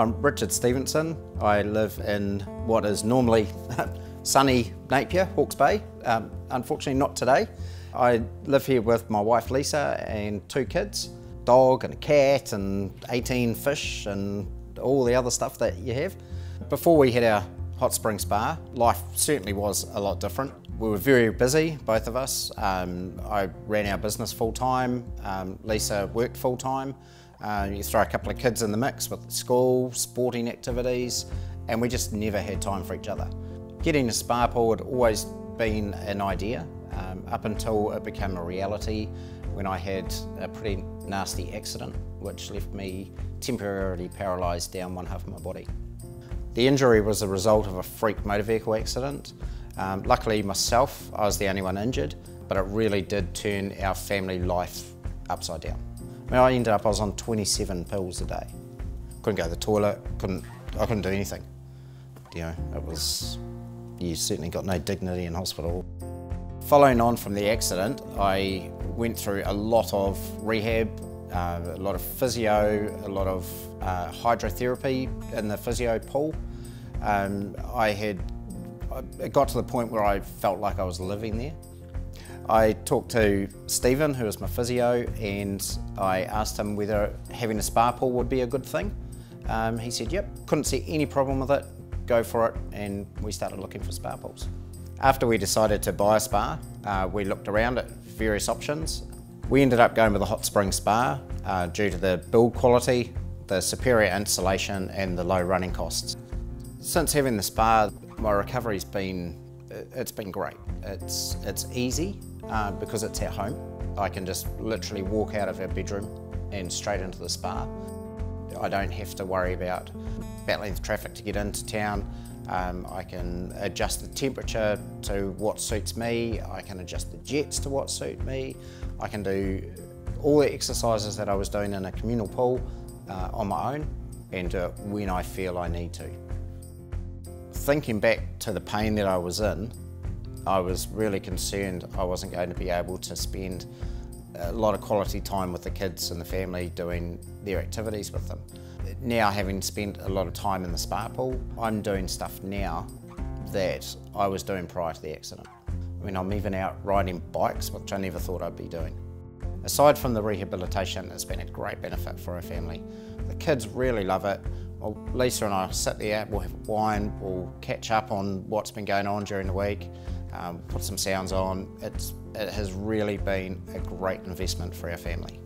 I'm Richard Stevenson. I live in what is normally sunny Napier, Hawke's Bay. Um, unfortunately, not today. I live here with my wife Lisa and two kids, dog and a cat and 18 fish and all the other stuff that you have. Before we had our hot spring spa, life certainly was a lot different. We were very busy, both of us. Um, I ran our business full time, um, Lisa worked full time. Uh, you throw a couple of kids in the mix with school, sporting activities, and we just never had time for each other. Getting a spa pool had always been an idea, um, up until it became a reality when I had a pretty nasty accident which left me temporarily paralysed down one half of my body. The injury was a result of a freak motor vehicle accident. Um, luckily myself, I was the only one injured, but it really did turn our family life upside down. I, mean, I ended up, I was on 27 pills a day. Couldn't go to the toilet, couldn't, I couldn't do anything. You know, it was, you certainly got no dignity in hospital. Following on from the accident, I went through a lot of rehab, uh, a lot of physio, a lot of uh, hydrotherapy in the physio pool. Um, I had, it got to the point where I felt like I was living there. I talked to Stephen, who was my physio, and I asked him whether having a spa pool would be a good thing. Um, he said, yep, couldn't see any problem with it, go for it, and we started looking for spa pools. After we decided to buy a spa, uh, we looked around at various options. We ended up going with a hot spring spa uh, due to the build quality, the superior insulation and the low running costs. Since having the spa, my recovery's been, it's been great. It's, it's easy uh, because it's at home. I can just literally walk out of our bedroom and straight into the spa. I don't have to worry about battling traffic to get into town. Um, I can adjust the temperature to what suits me. I can adjust the jets to what suit me. I can do all the exercises that I was doing in a communal pool uh, on my own and do it when I feel I need to. Thinking back to the pain that I was in, I was really concerned I wasn't going to be able to spend a lot of quality time with the kids and the family doing their activities with them now having spent a lot of time in the spa pool, I'm doing stuff now that I was doing prior to the accident. I mean, I'm even out riding bikes, which I never thought I'd be doing. Aside from the rehabilitation, it's been a great benefit for our family. The kids really love it. Lisa and I sit there, we'll have wine, we'll catch up on what's been going on during the week, um, put some sounds on. It's, it has really been a great investment for our family.